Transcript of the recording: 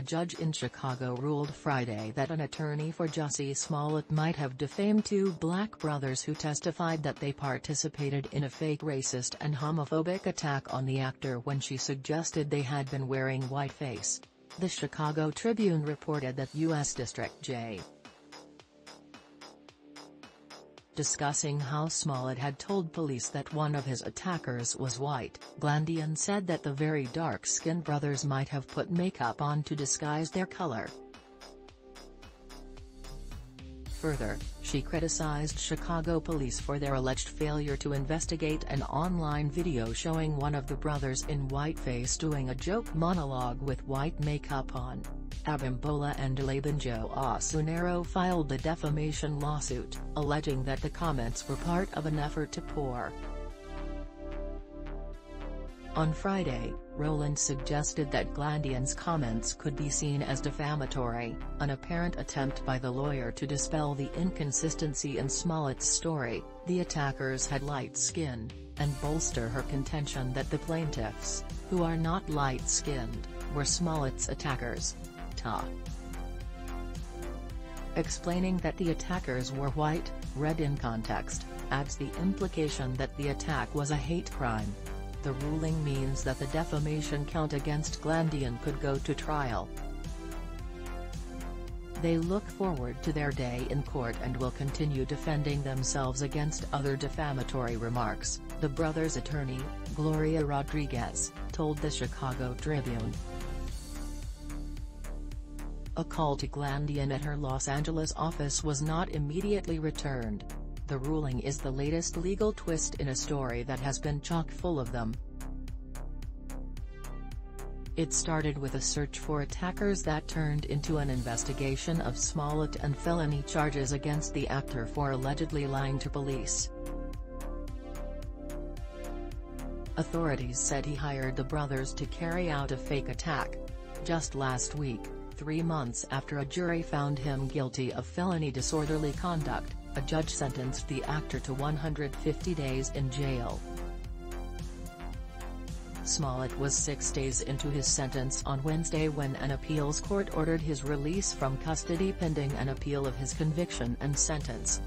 A judge in Chicago ruled Friday that an attorney for Jussie Smollett might have defamed two black brothers who testified that they participated in a fake racist and homophobic attack on the actor when she suggested they had been wearing whiteface. The Chicago Tribune reported that U.S. District J. Discussing how Smollett had told police that one of his attackers was white, Glandian said that the very dark-skinned brothers might have put makeup on to disguise their color. Further, she criticized Chicago police for their alleged failure to investigate an online video showing one of the brothers in whiteface doing a joke monologue with white makeup on. Abimbola and Olabinjo Osundairo filed a defamation lawsuit, alleging that the comments were part of an effort to pour on Friday, Rowland suggested that Glandian's comments could be seen as defamatory, an apparent attempt by the lawyer to dispel the inconsistency in Smollett's story, the attackers had light skin, and bolster her contention that the plaintiffs, who are not light-skinned, were Smollett's attackers. Ta. Explaining that the attackers were white, read in context, adds the implication that the attack was a hate crime. The ruling means that the defamation count against Glandian could go to trial. They look forward to their day in court and will continue defending themselves against other defamatory remarks, the brothers' attorney, Gloria Rodriguez, told the Chicago Tribune. A call to Glandian at her Los Angeles office was not immediately returned, the ruling is the latest legal twist in a story that has been chock full of them. It started with a search for attackers that turned into an investigation of Smollett and felony charges against the actor for allegedly lying to police. Authorities said he hired the brothers to carry out a fake attack. Just last week, three months after a jury found him guilty of felony disorderly conduct, a judge sentenced the actor to 150 days in jail. Smollett was six days into his sentence on Wednesday when an appeals court ordered his release from custody pending an appeal of his conviction and sentence.